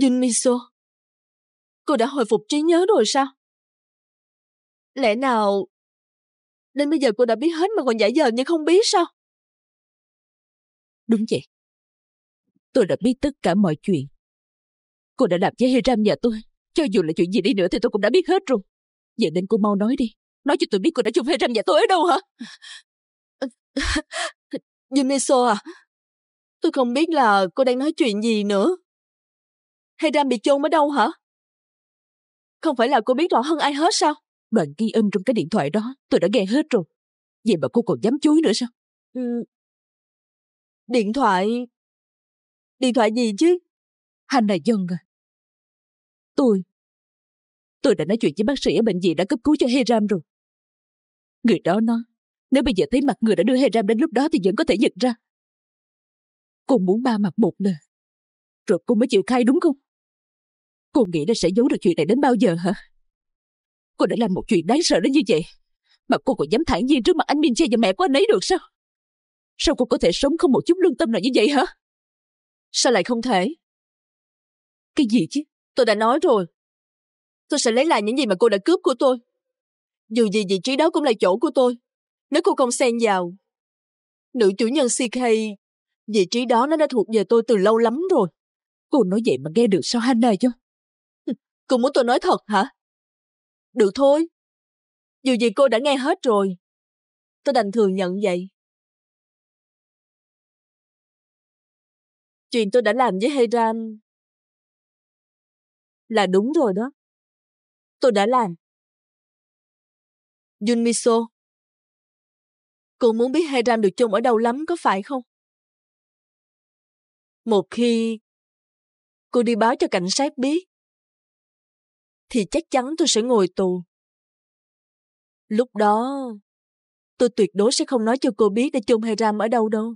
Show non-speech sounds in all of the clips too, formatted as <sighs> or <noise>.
Junmiso, cô đã hồi phục trí nhớ rồi sao? Lẽ nào đến bây giờ cô đã biết hết mà còn giả vờ như không biết sao? Đúng vậy. Tôi đã biết tất cả mọi chuyện. Cô đã làm với Hiram nhà tôi. Cho dù là chuyện gì đi nữa thì tôi cũng đã biết hết rồi. Giờ nên cô mau nói đi. Nói cho tôi biết cô đã chung Hiram nhà tôi ở đâu hả? <laughs> Yumiso à, tôi không biết là cô đang nói chuyện gì nữa. Hiram bị chôn ở đâu hả? Không phải là cô biết rõ hơn ai hết sao? Đoạn ghi âm trong cái điện thoại đó tôi đã nghe hết rồi. Vậy mà cô còn dám chối nữa sao? Ừ. Điện thoại... Điện thoại gì chứ? Hannah Dân à. Tôi... Tôi đã nói chuyện với bác sĩ ở bệnh viện đã cấp cứu cho Hiram rồi. Người đó nói, nếu bây giờ thấy mặt người đã đưa Hiram đến lúc đó thì vẫn có thể nhận ra. Cô muốn ba mặt một lời. Rồi cô mới chịu khai đúng không? Cô nghĩ là sẽ giấu được chuyện này đến bao giờ hả? Cô đã làm một chuyện đáng sợ đến như vậy. Mà cô còn dám thản nhiên trước mặt anh Minh Che và mẹ của anh ấy được sao? Sao cô có thể sống không một chút lương tâm nào như vậy hả? Sao lại không thể? Cái gì chứ? Tôi đã nói rồi. Tôi sẽ lấy lại những gì mà cô đã cướp của tôi. Dù gì vị trí đó cũng là chỗ của tôi. Nếu cô không xen vào. Nữ chủ nhân CK, vị trí đó nó đã thuộc về tôi từ lâu lắm rồi. Cô nói vậy mà nghe được sao Hannah chứ? Cô muốn tôi nói thật hả? Được thôi. Dù gì cô đã nghe hết rồi. Tôi đành thừa nhận vậy. Chuyện tôi đã làm với Heyran là đúng rồi đó. Tôi đã làm. Junmiso, cô muốn biết Heyran được chôn ở đâu lắm có phải không? Một khi cô đi báo cho cảnh sát biết, thì chắc chắn tôi sẽ ngồi tù. Lúc đó, tôi tuyệt đối sẽ không nói cho cô biết để chôn Hiram ở đâu đâu.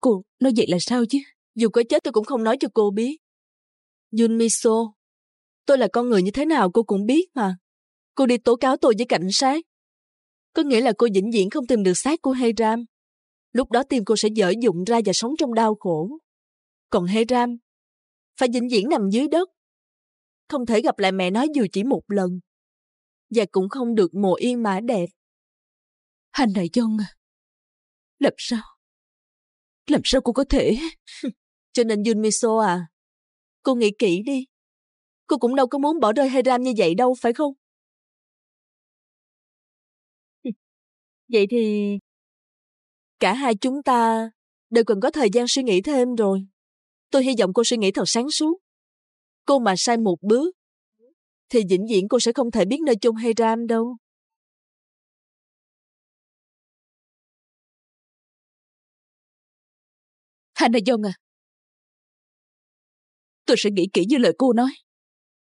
Cô nói vậy là sao chứ? Dù có chết tôi cũng không nói cho cô biết. Junmiso, tôi là con người như thế nào cô cũng biết mà. Cô đi tố cáo tôi với cảnh sát. Có nghĩa là cô vĩnh viễn không tìm được xác của Hiram. Lúc đó tim cô sẽ dở dụng ra và sống trong đau khổ. Còn Hiram, phải vĩnh viễn nằm dưới đất. Không thể gặp lại mẹ nó dù chỉ một lần. Và cũng không được mồ yên mã đẹp. Hành này Dân à, làm sao? Làm sao cô có thể... <laughs> Cho nên Junmiso à, cô nghĩ kỹ đi. Cô cũng đâu có muốn bỏ rơi Heyram như vậy đâu, phải không? <laughs> Vậy thì... Cả hai chúng ta đều cần có thời gian suy nghĩ thêm rồi. Tôi hy vọng cô suy nghĩ thật sáng suốt. Cô mà sai một bước, thì vĩnh viễn cô sẽ không thể biết nơi chôn Heyram đâu. Hannah Young à, tôi sẽ nghĩ kỹ như lời cô nói.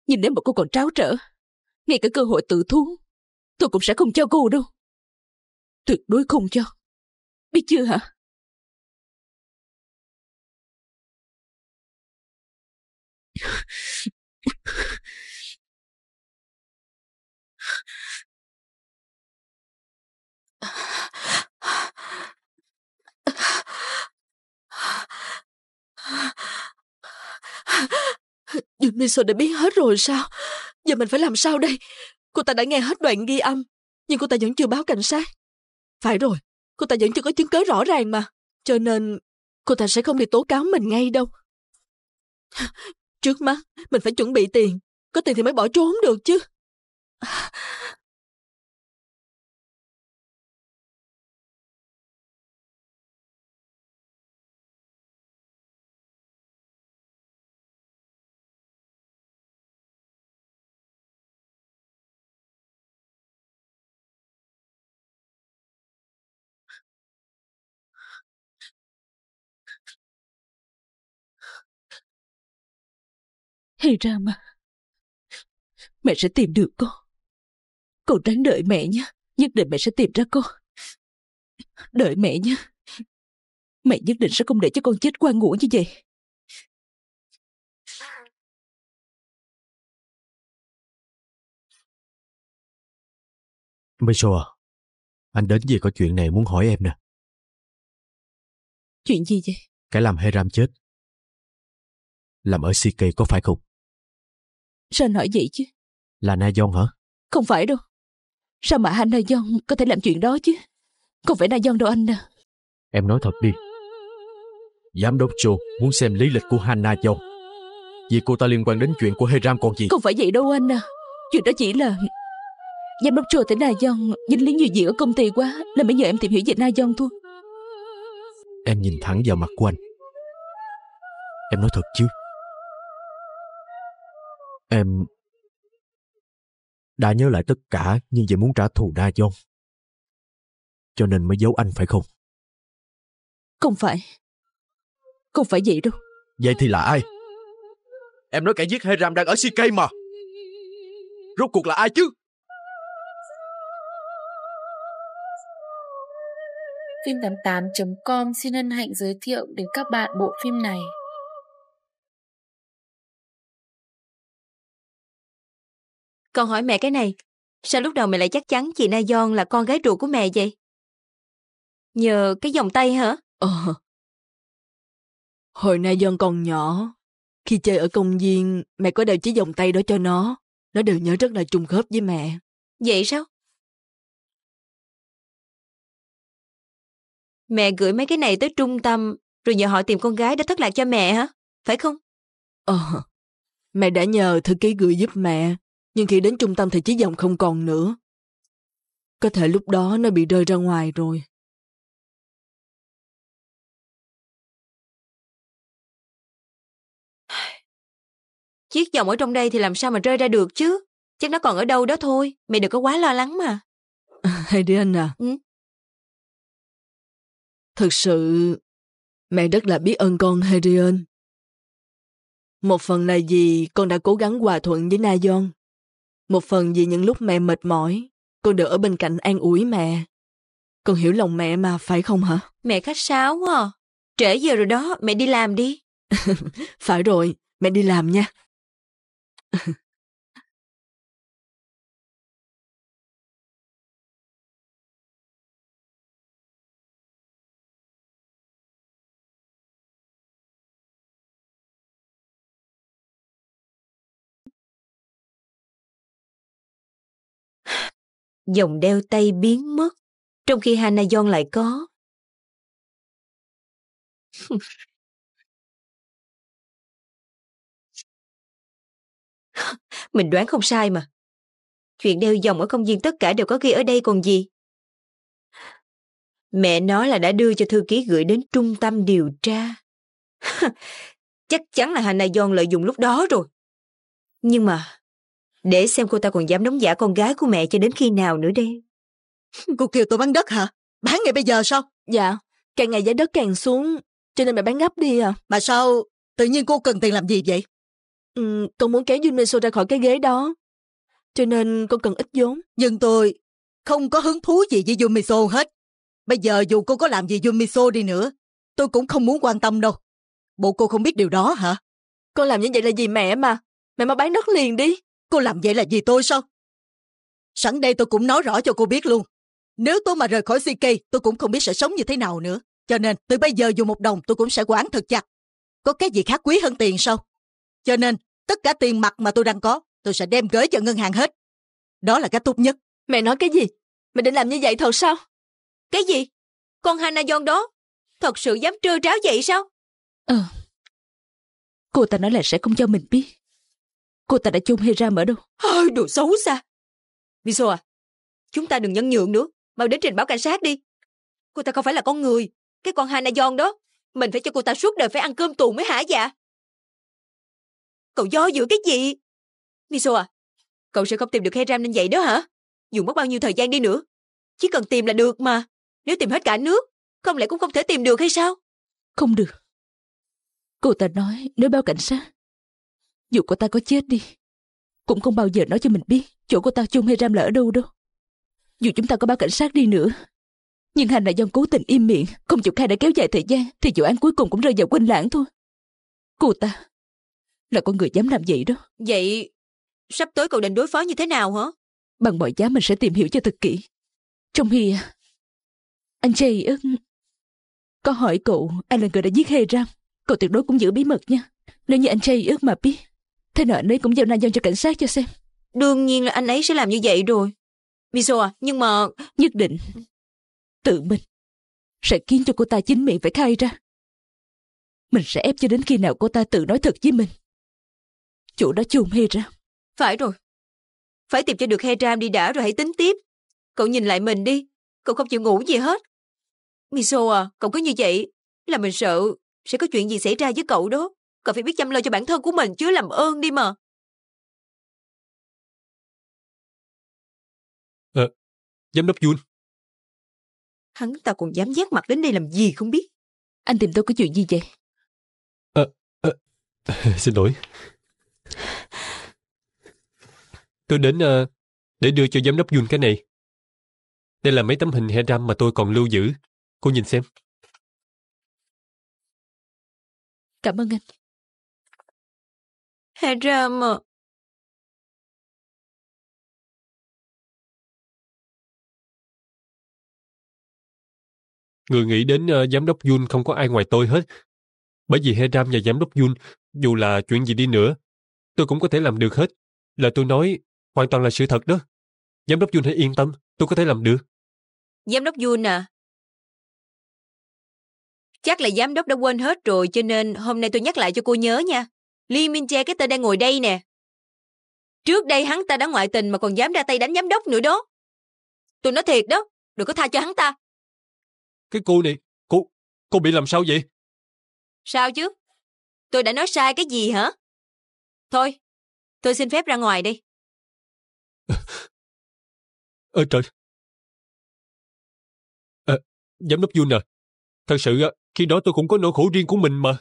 Nhưng nếu mà cô còn tráo trở, ngay cả cơ hội tự thú, tôi cũng sẽ không cho cô đâu. Tuyệt đối không cho. Biết chưa hả? Uniso đã biết hết rồi sao? Giờ mình phải làm sao đây? Cô ta đã nghe hết đoạn ghi âm, nhưng cô ta vẫn chưa báo cảnh sát. Phải rồi, cô ta vẫn chưa có chứng cứ rõ ràng mà. Cho nên cô ta sẽ không đi tố cáo mình ngay đâu. Trước mắt, mình phải chuẩn bị tiền. Có tiền thì mới bỏ trốn được chứ. Hay ra mà. Mẹ sẽ tìm được con. Con ráng đợi mẹ nhé. Nhất định mẹ sẽ tìm ra con. Đợi mẹ nhé. Mẹ nhất định sẽ không để cho con chết quan ngủ như vậy. Miso à, anh đến vì có chuyện này muốn hỏi em nè. Chuyện gì vậy? Cái làm Heram chết. Làm ở CK có phải không? Sao anh hỏi vậy chứ? Là Na Dong hả? Không phải đâu. Sao mà Han Na Dong có thể làm chuyện đó chứ? Không phải Na Dong đâu anh à. Em nói thật đi. Giám đốc Joe muốn xem lý lịch của Hana Dong. Vì cô ta liên quan đến chuyện của Hiram còn gì? Không phải vậy đâu anh à. Chuyện đó chỉ là... Giám đốc Joe tới Na Dong dính lý nhiều chuyện ở công ty quá nên mới nhờ em tìm hiểu về Na Dong thôi. Em nhìn thẳng vào mặt của anh. Em nói thật chứ? Em đã nhớ lại tất cả nhưng vẫn muốn trả thù Na Dong. Cho nên mới giấu anh phải không? Không phải. Không phải vậy đâu. Vậy thì là ai? Em nói kẻ giết Hiram đang ở CK mà. Rốt cuộc là ai chứ? Phim88.com xin hân hạnh giới thiệu đến các bạn bộ phim này. Con hỏi mẹ cái này, sao lúc đầu mẹ lại chắc chắn chị Na Gion là con gái ruột của mẹ vậy? Nhờ cái vòng tay hả? Ờ. Hồi Na Gion còn nhỏ, khi chơi ở công viên, mẹ có đeo chiếc vòng tay đó cho nó. Nó đều nhớ rất là trùng khớp với mẹ. Vậy sao? Mẹ gửi mấy cái này tới trung tâm, rồi nhờ họ tìm con gái đã thất lạc cho mẹ hả? Phải không? Ờ, mẹ đã nhờ thư ký gửi giúp mẹ, nhưng khi đến trung tâm thì chiếc vòng không còn nữa. Có thể lúc đó nó bị rơi ra ngoài rồi. <sighs> Chiếc vòng ở trong đây thì làm sao mà rơi ra được chứ? Chắc nó còn ở đâu đó thôi. Mẹ đừng có quá lo lắng mà. <laughs> Hay đi anh à? Ừ? Thực sự, mẹ rất là biết ơn con Herion. Một phần là vì con đã cố gắng hòa thuận với Na Gion. Một phần vì những lúc mẹ mệt mỏi, con được ở bên cạnh an ủi mẹ. Con hiểu lòng mẹ mà, phải không hả? Mẹ khách sáo quá à. Trễ giờ rồi đó, mẹ đi làm đi. <laughs> phải rồi, mẹ đi làm nha. Dòng đeo tay biến mất, trong khi Hana Hanayon lại có. <laughs> Mình đoán không sai mà. Chuyện đeo dòng ở công viên tất cả đều có ghi ở đây còn gì. Mẹ nói là đã đưa cho thư ký gửi đến trung tâm điều tra. <laughs> Chắc chắn là Hana Hanayon lợi dụng lúc đó rồi. Nhưng mà, để xem cô ta còn dám đóng giả con gái của mẹ cho đến khi nào nữa đây. Cô kêu tôi bán đất hả? Bán ngay bây giờ sao? Dạ, càng ngày giá đất càng xuống, cho nên mẹ bán gấp đi à. Mà sao tự nhiên cô cần tiền làm gì vậy? Ừ, con muốn kéo Junmeso ra khỏi cái ghế đó. Cho nên con cần ít vốn. Nhưng tôi không có hứng thú gì với Yumiso hết. Bây giờ dù cô có làm gì Yumiso đi nữa, tôi cũng không muốn quan tâm đâu. Bộ cô không biết điều đó hả? Con làm như vậy là gì mẹ mà. Mẹ mà bán đất liền đi. Cô làm vậy là gì tôi sao? Sẵn đây tôi cũng nói rõ cho cô biết luôn. Nếu tôi mà rời khỏi CK, tôi cũng không biết sẽ sống như thế nào nữa. Cho nên, từ bây giờ dù một đồng tôi cũng sẽ quản thật chặt. Có cái gì khác quý hơn tiền sao? Cho nên, tất cả tiền mặt mà tôi đang có, tôi sẽ đem gửi cho ngân hàng hết. Đó là cái tốt nhất. Mẹ nói cái gì? Mẹ định làm như vậy thật sao? Cái gì? Con Hana Hanayon đó? Thật sự dám trơ tráo vậy sao? Ờ. Cô ta nói là sẽ không cho mình biết. Cô ta đã chôn Hiram ở đâu? Ôi, đồ xấu xa. Miso à, chúng ta đừng nhân nhượng nữa. Mau đến trình báo cảnh sát đi. Cô ta không phải là con người. Cái con Hana Hanayon đó. Mình phải cho cô ta suốt đời phải ăn cơm tù mới hả dạ? Cậu do dự cái gì? Miso à, cậu sẽ không tìm được Hiram nên vậy đó hả? Dù mất bao nhiêu thời gian đi nữa. Chỉ cần tìm là được mà. Nếu tìm hết cả nước, không lẽ cũng không thể tìm được hay sao? Không được. Cô ta nói nếu báo cảnh sát, dù cô ta có chết đi, cũng không bao giờ nói cho mình biết chỗ cô ta chôn hay ram là ở đâu đâu. Dù chúng ta có báo cảnh sát đi nữa, nhưng hành là do cố tình im miệng, không chịu khai đã kéo dài thời gian, thì vụ án cuối cùng cũng rơi vào quên lãng thôi. Cô ta là con người dám làm vậy đó. Vậy sắp tới cậu định đối phó như thế nào hả? Bằng mọi giá mình sẽ tìm hiểu cho thật kỹ. Trong khi anh Jay ức có hỏi cậu ai là người đã giết Hề Ram, cậu tuyệt đối cũng giữ bí mật nha. Nếu như anh trai ước mà biết, thế nào anh ấy cũng giao nạn nhân cho cảnh sát cho xem. Đương nhiên là anh ấy sẽ làm như vậy rồi. Miso à, nhưng mà... Nhất định, tự mình sẽ khiến cho cô ta chính miệng phải khai ra. Mình sẽ ép cho đến khi nào cô ta tự nói thật với mình. Chỗ đó chùm hê ra. Phải rồi. Phải tìm cho được Heram đi đã rồi hãy tính tiếp. Cậu nhìn lại mình đi. Cậu không chịu ngủ gì hết. Miso à, cậu cứ như vậy là mình sợ sẽ có chuyện gì xảy ra với cậu đó. Cậu phải biết chăm lo cho bản thân của mình chứ làm ơn đi mà. Ờ, giám đốc Jun, Hắn ta còn dám dắt mặt đến đây làm gì không biết. Anh tìm tôi có chuyện gì vậy? <laughs> xin lỗi. Tôi đến ờ, để đưa cho giám đốc Jun cái này. Đây là mấy tấm hình Heram mà tôi còn lưu giữ. Cô nhìn xem. Cảm ơn anh. Heram à. Người nghĩ đến ờ, giám đốc Jun không có ai ngoài tôi hết. Bởi vì Heram và giám đốc Jun, dù là chuyện gì đi nữa, tôi cũng có thể làm được hết. Là tôi nói hoàn toàn là sự thật đó. Giám đốc Jun hãy yên tâm, tôi có thể làm được. Giám đốc Jun à. Chắc là giám đốc đã quên hết rồi cho nên hôm nay tôi nhắc lại cho cô nhớ nha. Lee Min Che cái tên đang ngồi đây nè. Trước đây hắn ta đã ngoại tình mà còn dám ra tay đánh giám đốc nữa đó. Tôi nói thiệt đó, đừng có tha cho hắn ta. Cái cô này, cô, cô bị làm sao vậy? Sao chứ? Tôi đã nói sai cái gì hả? Thôi, tôi xin phép ra ngoài đi. <laughs> Ơ trời. Ờ, giám đốc Jun à, thật sự á, khi đó tôi cũng có nỗi khổ riêng của mình mà.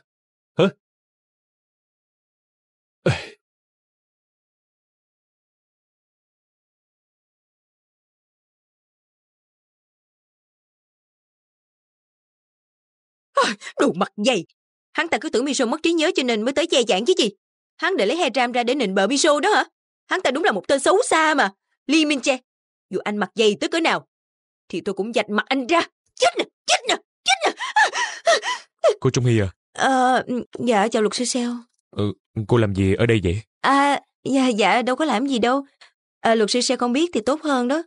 Hả? Đồ mặt dày. Hắn ta cứ tưởng Miso mất trí nhớ cho nên mới tới che chản chứ gì. Hắn để lấy Heram ra để nịnh bợ Miso đó hả? Hắn ta đúng là một tên xấu xa mà. Lee Min Che, dù anh mặt dày tới cỡ nào, thì tôi cũng dạch mặt anh ra. Chết nè, chết nè, chết nè. Cô Trung Hy à, Ờ, dạ chào luật sư Seo. ừ, cô làm gì ở đây vậy? À, dạ, dạ đâu có làm gì đâu. À, luật sư Seo không biết thì tốt hơn đó.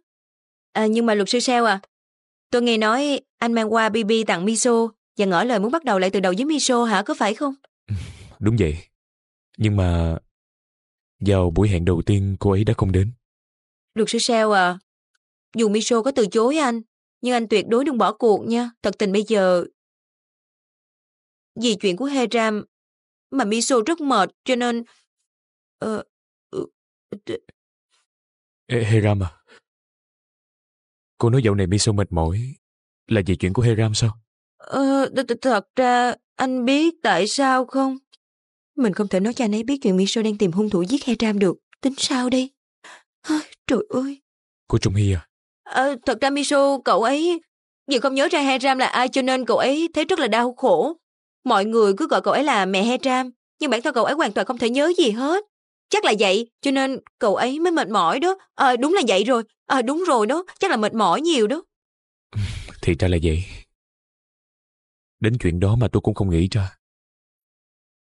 À, nhưng mà luật sư Seo à, tôi nghe nói anh mang qua BB tặng Miso và ngỏ lời muốn bắt đầu lại từ đầu với Miso hả, có phải không? <laughs> Đúng vậy. Nhưng mà vào buổi hẹn đầu tiên cô ấy đã không đến. Luật sư Seo à, dù Miso có từ chối anh, nhưng anh tuyệt đối đừng bỏ cuộc nha. Thật tình bây giờ, vì chuyện của Heram mà Miso rất mệt cho nên... Ờ, ừ, Ê, Heram à, cô nói dạo này Miso mệt mỏi là vì chuyện của Heram sao? Ờ, th- th- thật ra anh biết tại sao không? Mình không thể nói cho anh ấy biết chuyện Miso đang tìm hung thủ giết Heram được. Tính sao đây? Ôi, trời ơi! Cô Trung Hy à, Ờ, thật ra Miso, cậu ấy vì không nhớ ra Heram là ai cho nên cậu ấy thấy rất là đau khổ. Mọi người cứ gọi cậu ấy là mẹ Heram, nhưng bản thân cậu ấy hoàn toàn không thể nhớ gì hết. Chắc là vậy, cho nên cậu ấy mới mệt mỏi đó. Ờ, đúng là vậy rồi. Ờ, đúng rồi đó, chắc là mệt mỏi nhiều đó. <laughs> thì ra là vậy. Đến chuyện đó mà tôi cũng không nghĩ ra.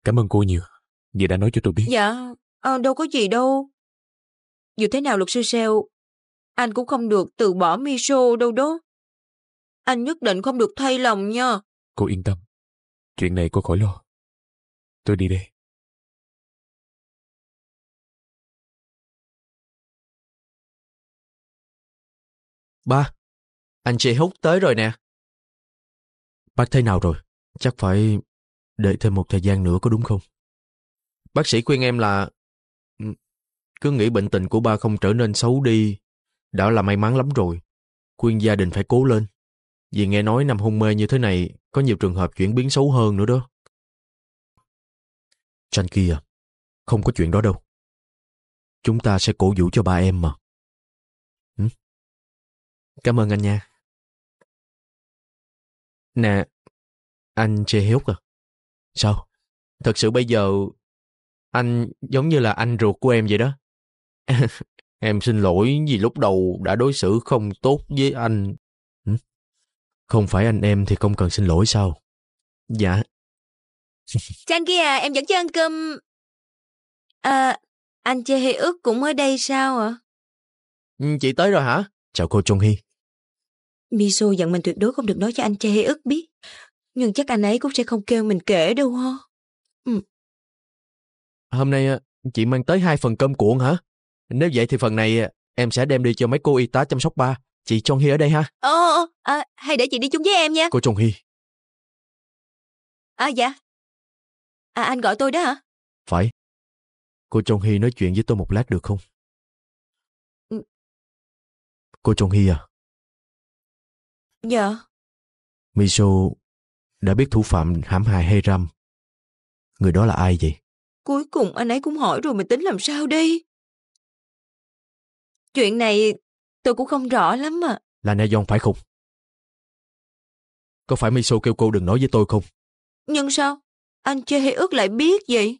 Cảm ơn cô nhiều vì đã nói cho tôi biết. Dạ, ờ, đâu có gì đâu. Dù thế nào luật sư Seo, anh cũng không được từ bỏ Miso đâu đó. Anh nhất định không được thay lòng nha. Cô yên tâm. Chuyện này cô khỏi lo. Tôi đi đây. Ba, anh chị hút tới rồi nè. Bác thế nào rồi? Chắc phải đợi thêm một thời gian nữa có đúng không? Bác sĩ khuyên em là ừ, cứ nghĩ bệnh tình của ba không trở nên xấu đi đã là may mắn lắm rồi. Khuyên gia đình phải cố lên. Vì nghe nói nằm hôn mê như thế này có nhiều trường hợp chuyển biến xấu hơn nữa đó. Tranh kia, không có chuyện đó đâu. Chúng ta sẽ cổ vũ cho ba em mà. Ừ? Cảm ơn anh nha. Nè, anh chê hiếu à? Sao? Thật sự bây giờ anh giống như là anh ruột của em vậy đó. <laughs> em xin lỗi vì lúc đầu đã đối xử không tốt với anh. Ừ? Không phải anh em thì không cần xin lỗi sao? Dạ. Chan kia à, em dẫn cho ăn cơm. À, anh Chê Hy ước cũng ở đây sao ạ? Ừ, Chị tới rồi hả? Chào cô Trung Hy. Miso dặn mình tuyệt đối không được nói cho anh Chê Hy ước biết. Nhưng chắc anh ấy cũng sẽ không kêu mình kể đâu ha. Hôm nay à, chị mang tới hai phần cơm cuộn hả? Nếu vậy thì phần này à, em sẽ đem đi cho mấy cô y tá chăm sóc ba. Chị Trung Hy ở đây ha? Ồ, ồ, ồ, à, hay để chị đi chung với em nha. Cô Trung Hy, À dạ. À anh gọi tôi đó hả? phải. Cô Trung Hy nói chuyện với tôi một lát được không? Ừ. Cô Trung Hy à, Dạ. Miso đã biết thủ phạm hãm hại Hiram. Người đó là ai vậy? Cuối cùng anh ấy cũng hỏi rồi mình tính làm sao đi. Chuyện này tôi cũng không rõ lắm mà. Là Nayon phải không? Có phải Miso kêu cô đừng nói với tôi không? Nhưng sao? Anh Chê Hy ước lại biết vậy?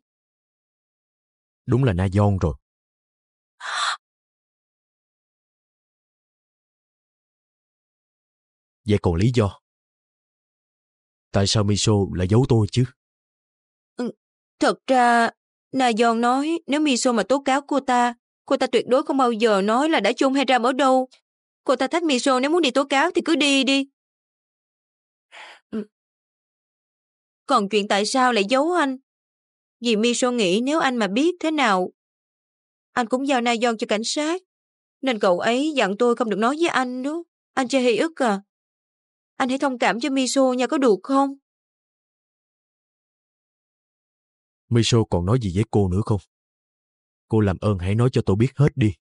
Đúng là Nayon rồi. Vậy còn lý do? Tại sao Miso lại giấu tôi chứ? Thật ra, Na Giòn nói nếu Miso mà tố cáo cô ta, cô ta tuyệt đối không bao giờ nói là đã chôn ra ở đâu. Cô ta thách Miso nếu muốn đi tố cáo thì cứ đi đi. Ừ. Còn chuyện tại sao lại giấu anh? Vì Miso nghĩ nếu anh mà biết thế nào, anh cũng giao Na Giòn cho cảnh sát. Nên cậu ấy dặn tôi không được nói với anh đó. Anh chơi hy ức à. Anh hãy thông cảm cho Miso nha có được không? Miso còn nói gì với cô nữa không? Cô làm ơn hãy nói cho tôi biết hết đi.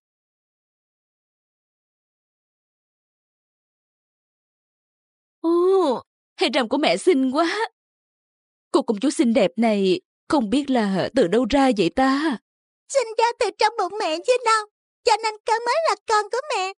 Ồ, Hiram của mẹ xinh quá. Cô công chúa xinh đẹp này không biết là từ đâu ra vậy ta? Sinh ra từ trong bụng mẹ chứ đâu. Cho nên con mới là con của mẹ.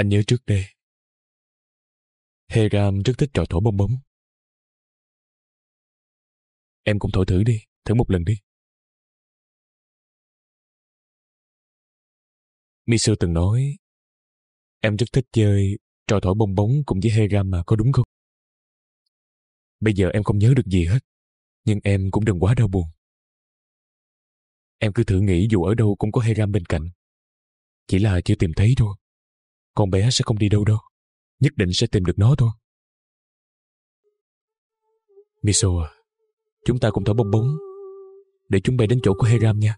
Anh nhớ trước đây. Heram rất thích trò thổi bong bóng. Em cũng thổi thử đi, thử một lần đi. Misu từng nói em rất thích chơi trò thổi bong bóng cùng với Heram mà có đúng không? Bây giờ em không nhớ được gì hết, nhưng em cũng đừng quá đau buồn. Em cứ thử nghĩ dù ở đâu cũng có Heram bên cạnh. Chỉ là chưa tìm thấy thôi. Con bé sẽ không đi đâu đâu. Nhất định sẽ tìm được nó thôi. Miso à, chúng ta cùng thổi bong bóng để chúng bay đến chỗ của Hiram nha.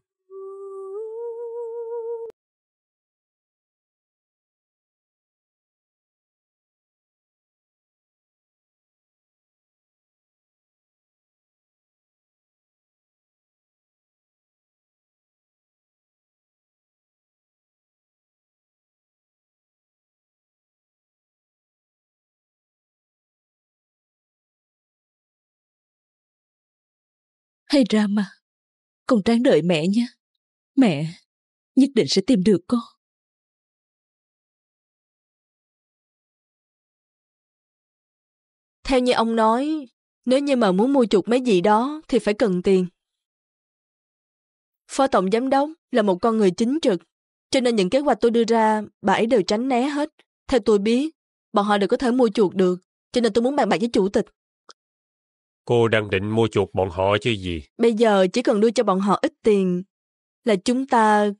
Hay à, con ráng đợi mẹ nhé Mẹ nhất định sẽ tìm được con. Theo như ông nói, nếu như mà muốn mua chuộc mấy gì đó thì phải cần tiền. Phó tổng giám đốc là một con người chính trực, cho nên những kế hoạch tôi đưa ra, bà ấy đều tránh né hết. Theo tôi biết, bọn họ đều có thể mua chuộc được, cho nên tôi muốn bàn bạc với chủ tịch. Cô đang định mua chuộc bọn họ chứ gì? Bây giờ chỉ cần đưa cho bọn họ ít tiền là chúng ta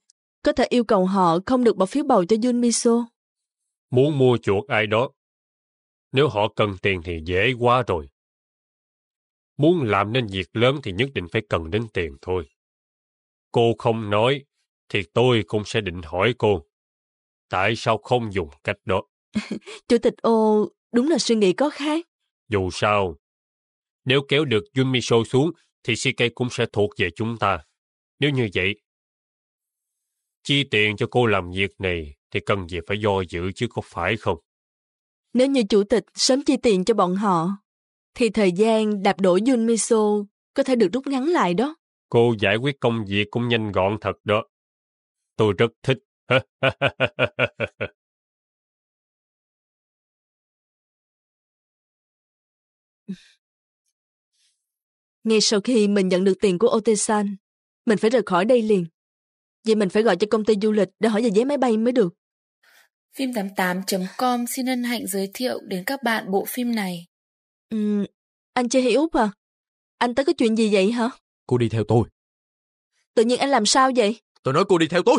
có thể yêu cầu họ không được bỏ phiếu bầu cho Jun Miso. Muốn mua chuộc ai đó. Nếu họ cần tiền thì dễ quá rồi. Muốn làm nên việc lớn thì nhất định phải cần đến tiền thôi. Cô không nói, thì tôi cũng sẽ định hỏi cô. Tại sao không dùng cách đó? <laughs> Chủ tịch ô đúng là suy nghĩ có khác. Dù sao, nếu kéo được Yumiso xuống, thì CK cũng sẽ thuộc về chúng ta. Nếu như vậy, chi tiền cho cô làm việc này thì cần gì phải do dự chứ có phải không? Nếu như chủ tịch sớm chi tiền cho bọn họ, thì thời gian đạp đổ Yun Miso có thể được rút ngắn lại đó. Cô giải quyết công việc cũng nhanh gọn thật đó. Tôi rất thích. <laughs> Ngay sau khi mình nhận được tiền của Otesan, mình phải rời khỏi đây liền. Vậy mình phải gọi cho công ty du lịch để hỏi về vé máy bay mới được. Phim88.com xin hân hạnh giới thiệu đến các bạn bộ phim này. Uhm, anh chưa hiểu à? Anh tới có chuyện gì vậy hả? Cô đi theo tôi. Tự nhiên anh làm sao vậy? Tôi nói cô đi theo tôi.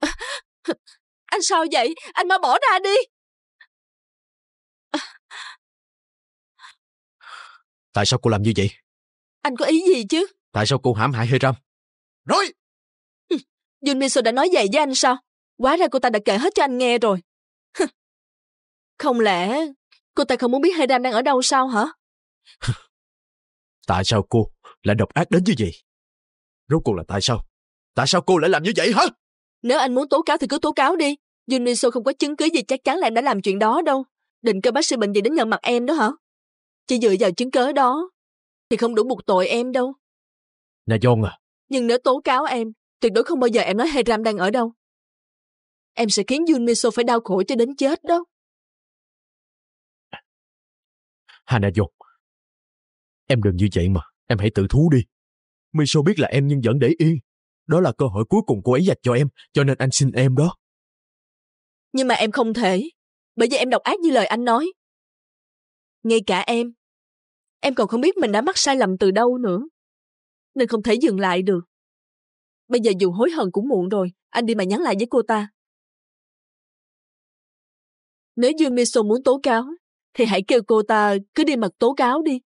<laughs> anh sao vậy? Anh mau bỏ ra đi. Tại sao cô làm như vậy? Anh có ý gì chứ? Tại sao cô hãm hại Hiram? Nói! Jun Miso đã nói vậy với anh sao? Quá ra cô ta đã kể hết cho anh nghe rồi. Không lẽ cô ta không muốn biết Hiram đang ở đâu sao hả? tại sao cô lại độc ác đến như vậy? Rốt cuộc là tại sao? Tại sao cô lại làm như vậy hả? Nếu anh muốn tố cáo thì cứ tố cáo đi. Jun Miso không có chứng cứ gì chắc chắn là em đã làm chuyện đó đâu. Định cơ bác sĩ bệnh gì đến nhận mặt em đó hả? Chỉ dựa vào chứng cớ đó thì không đủ buộc tội em đâu. Nè John à. Nhưng nếu tố cáo em, tuyệt đối không bao giờ em nói Hiram đang ở đâu. Em sẽ khiến Jun Miso phải đau khổ cho đến chết đó. Hana John. Em đừng như vậy mà, em hãy tự thú đi. Miso biết là em nhưng vẫn để yên. Đó là cơ hội cuối cùng cô ấy dành cho em, cho nên anh xin em đó. Nhưng mà em không thể, bởi vì em độc ác như lời anh nói. Ngay cả em, em còn không biết mình đã mắc sai lầm từ đâu nữa. Nên không thể dừng lại được. Bây giờ dù hối hận cũng muộn rồi, anh đi mà nhắn lại với cô ta. Nếu Dương Miso muốn tố cáo, thì hãy kêu cô ta cứ đi mặt tố cáo đi.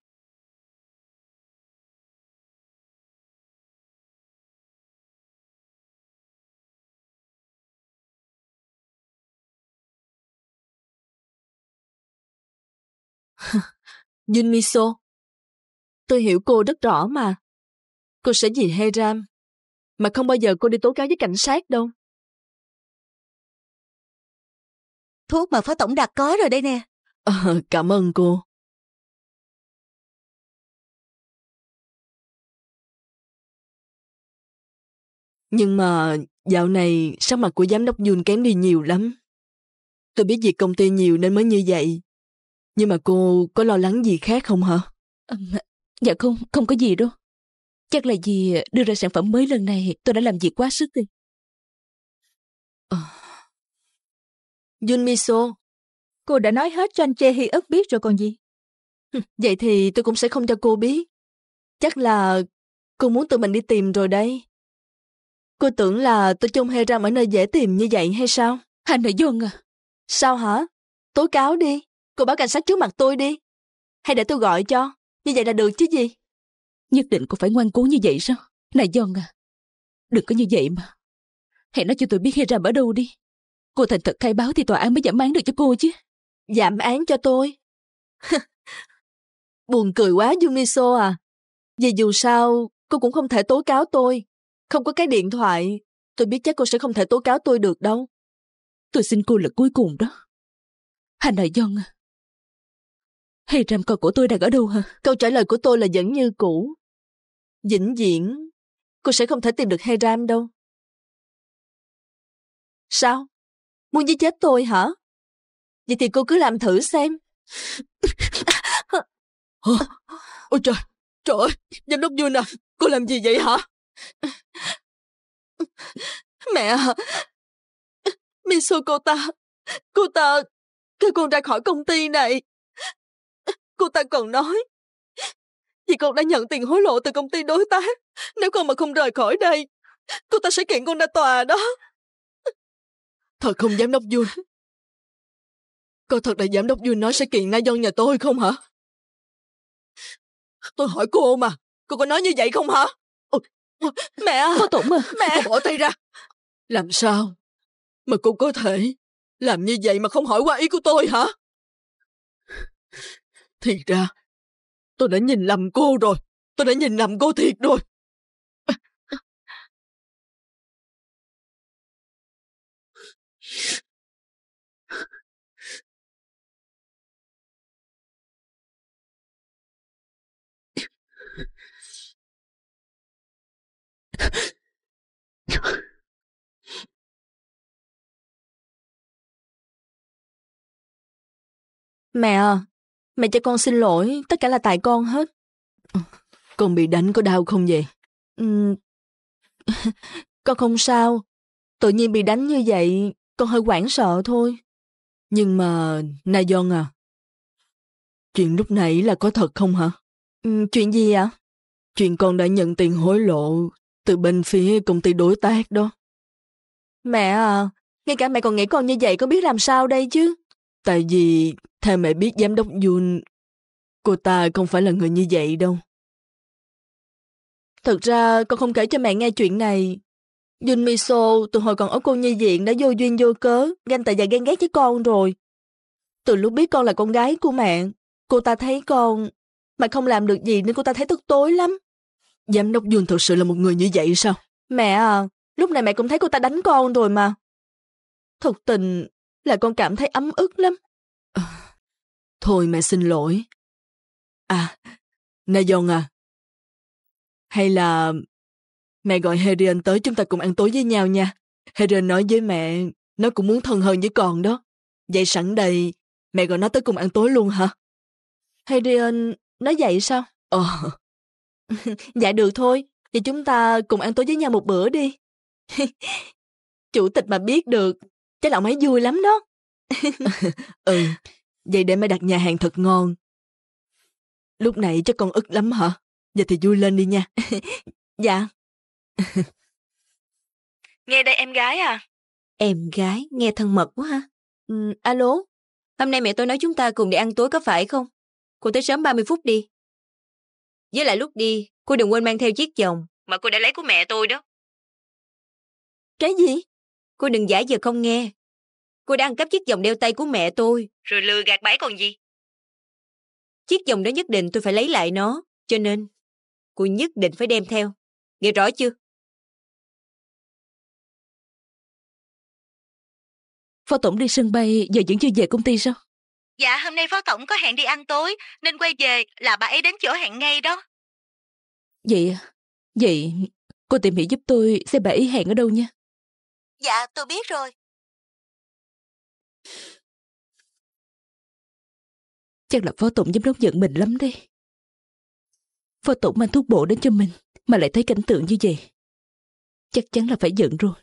<laughs> Junmiso, tôi hiểu cô rất rõ mà. Cô sẽ vì Heram, mà không bao giờ cô đi tố cáo với cảnh sát đâu. Thuốc mà phó tổng đặt có rồi đây nè. Ờ, cảm ơn cô. Nhưng mà dạo này sắc mặt của giám đốc Jun kém đi nhiều lắm. Tôi biết việc công ty nhiều nên mới như vậy. Nhưng mà cô có lo lắng gì khác không hả? Dạ không, không có gì đâu. Chắc là vì đưa ra sản phẩm mới lần này tôi đã làm việc quá sức đi. À. Jun Miso, cô đã nói hết cho anh Chê Hy ức biết rồi còn gì. Vậy thì tôi cũng sẽ không cho cô biết. Chắc là cô muốn tự mình đi tìm rồi đây. Cô tưởng là tôi chôn hê ram ở nơi dễ tìm như vậy hay sao? Hành nội dung à? Sao hả? Tố cáo đi. Cô báo cảnh sát trước mặt tôi đi. Hay để tôi gọi cho. Như vậy là được chứ gì? Nhất định cô phải ngoan cố như vậy sao? Này John à, đừng có như vậy mà. Hãy nói cho tôi biết Hiram ở đâu đi. Cô thành thật khai báo thì tòa án mới giảm án được cho cô chứ. Giảm án cho tôi? <laughs> Buồn cười quá Yumiso à. Vì dù sao, cô cũng không thể tố cáo tôi. Không có cái điện thoại, tôi biết chắc cô sẽ không thể tố cáo tôi được đâu. Tôi xin cô là cuối cùng đó. Hành đại John à, hay ram con của tôi đang ở đâu hả? Câu trả lời của tôi là vẫn như cũ. Vĩnh viễn, cô sẽ không thể tìm được Ram đâu. Sao? Muốn giết chết tôi hả? Vậy thì cô cứ làm thử xem. Ôi trời, trời ơi, giám đốc Jun à, cô làm gì vậy hả? Mẹ à, Miso cô ta, cô ta kêu con ra khỏi công ty này. Cô ta còn nói. Vì con đã nhận tiền hối lộ từ công ty đối tác. Nếu con mà không rời khỏi đây Cô ta sẽ kiện con ra tòa đó. Thật không giám đốc Jun? Có thật là giám đốc Jun nói sẽ kiện Na Dân nhà tôi không hả? Tôi hỏi cô mà Cô có nói như vậy không hả? Mẹ à Có tụng à Mẹ. Cô bỏ tay ra. Làm sao Mà cô có thể Làm như vậy mà không hỏi qua ý của tôi hả thì ra, tôi đã nhìn lầm cô rồi. Tôi đã nhìn lầm cô thiệt rồi. Mẹ à, mẹ cho con xin lỗi, tất cả là tại con hết. Con bị đánh có đau không vậy? Ừ. <laughs> con không sao. Tự nhiên bị đánh như vậy, con hơi hoảng sợ thôi. Nhưng mà, Na Don à, chuyện lúc nãy là có thật không hả? Ừ, chuyện gì ạ? Chuyện con đã nhận tiền hối lộ từ bên phía công ty đối tác đó. Mẹ à, ngay cả mẹ còn nghĩ con như vậy có biết làm sao đây chứ? Tại vì, theo mẹ biết giám đốc Jun, cô ta không phải là người như vậy đâu. Thực ra con không kể cho mẹ nghe chuyện này. Jun Miso từ hồi còn ở cô nhi viện đã vô duyên vô cớ, ganh tị và ghen ghét với con rồi. Từ lúc biết con là con gái của mẹ, cô ta thấy con mà không làm được gì nên cô ta thấy tức tối lắm. Giám đốc Jun thực sự là một người như vậy sao? Mẹ à, lúc này mẹ cũng thấy cô ta đánh con rồi mà. Thực tình là con cảm thấy ấm ức lắm. À, thôi mẹ xin lỗi. À, Nayon à. Hay là mẹ gọi Herion tới chúng ta cùng ăn tối với nhau nha. Herion nói với mẹ, nó cũng muốn thân hơn với con đó. Vậy sẵn đây, mẹ gọi nó tới cùng ăn tối luôn hả? Herion nói vậy sao? Ờ. <laughs> dạ được thôi, thì chúng ta cùng ăn tối với nhau một bữa đi. <laughs> Chủ tịch mà biết được, là ông ấy vui lắm đó. <laughs> ừ, vậy để mẹ đặt nhà hàng thật ngon. Lúc nãy chắc con ức lắm hả? Giờ thì vui lên đi nha. <laughs> dạ. <laughs> nghe đây em gái à? Em gái, nghe thân mật quá ha. Ừ, alo? Hôm nay mẹ tôi nói chúng ta cùng đi ăn tối có phải không? Cô tới sớm 30 phút đi. Với lại lúc đi, cô đừng quên mang theo chiếc vòng mà cô đã lấy của mẹ tôi đó. Cái gì? Cô đừng giả vờ không nghe. Cô đã ăn cắp chiếc vòng đeo tay của mẹ tôi, rồi lừa gạt bãi còn gì. Chiếc vòng đó nhất định tôi phải lấy lại nó, cho nên cô nhất định phải đem theo. Nghe rõ chưa? Phó Tổng đi sân bay giờ vẫn chưa về công ty sao? Dạ, hôm nay Phó Tổng có hẹn đi ăn tối, nên quay về là bà ấy đến chỗ hẹn ngay đó. Vậy à? Vậy cô tìm hiểu giúp tôi xem bà ấy hẹn ở đâu nha. Dạ, tôi biết rồi. Chắc là Phó Tổng giám đốc giận mình lắm đây. Phó Tổng mang thuốc bổ đến cho mình, mà lại thấy cảnh tượng như vậy. Chắc chắn là phải giận rồi.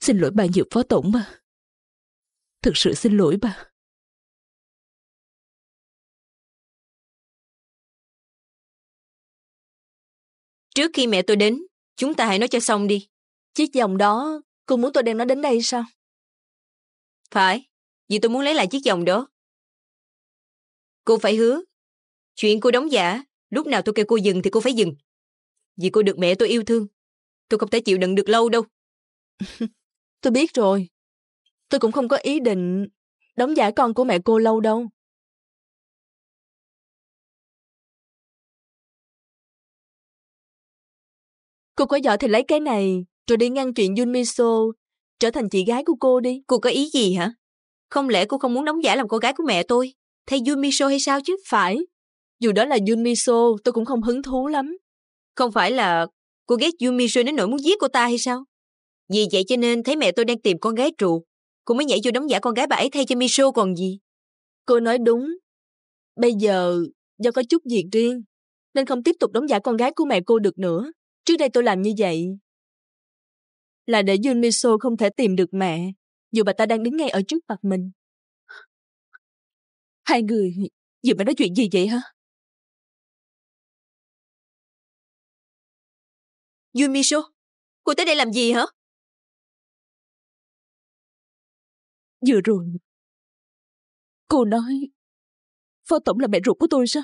Xin lỗi bà nhiều Phó Tổng mà. Thực sự xin lỗi bà. Trước khi mẹ tôi đến, chúng ta hãy nói cho xong đi. Chiếc vòng đó, cô muốn tôi đem nó đến đây sao? Phải, vì tôi muốn lấy lại chiếc vòng đó. Cô phải hứa. Chuyện cô đóng giả, lúc nào tôi kêu cô dừng thì cô phải dừng. Vì cô được mẹ tôi yêu thương. Tôi không thể chịu đựng được lâu đâu. <laughs> tôi biết rồi. Tôi cũng không có ý định đóng giả con của mẹ cô lâu đâu. Cô có giỏi thì lấy cái này, rồi đi ngăn chuyện Yun Miso trở thành chị gái của cô đi. Cô có ý gì hả? Không lẽ cô không muốn đóng giả làm cô gái của mẹ tôi? Thay Yun Miso hay sao chứ? Phải. Dù đó là Yun Miso, tôi cũng không hứng thú lắm. Không phải là cô ghét Yun Miso đến nỗi muốn giết cô ta hay sao? Vì vậy cho nên thấy mẹ tôi đang tìm con gái trụ. Cô mới nhảy vô đóng giả con gái bà ấy thay cho Miso còn gì. Cô nói đúng. Bây giờ, do có chút việc riêng, nên không tiếp tục đóng giả con gái của mẹ cô được nữa. Trước đây tôi làm như vậy là để Yun Miso không thể tìm được mẹ, dù bà ta đang đứng ngay ở trước mặt mình. Hai người vừa mới nói chuyện gì vậy hả? Yun Miso, cô tới đây làm gì hả? Vừa rồi, cô nói Phó Tổng là mẹ ruột của tôi sao?